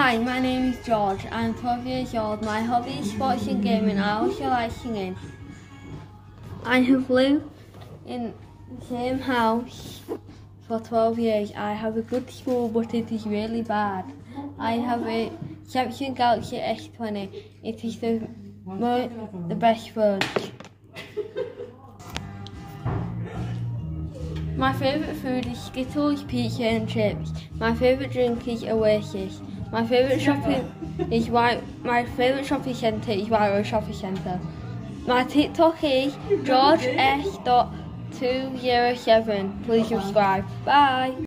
Hi, my name is George. I'm 12 years old. My hobby is sports and gaming. I also like singing. I have lived in the same house for 12 years. I have a good school, but it is really bad. I have a Samsung Galaxy S20. It is the, the best phone. My favourite food is Skittles, pizza and chips. My favourite drink is Oasis. My favourite shopping is White. My favourite shopping centre is Rose Shopping Centre. My TikTok is George S. Two zero seven. Please subscribe. Bye.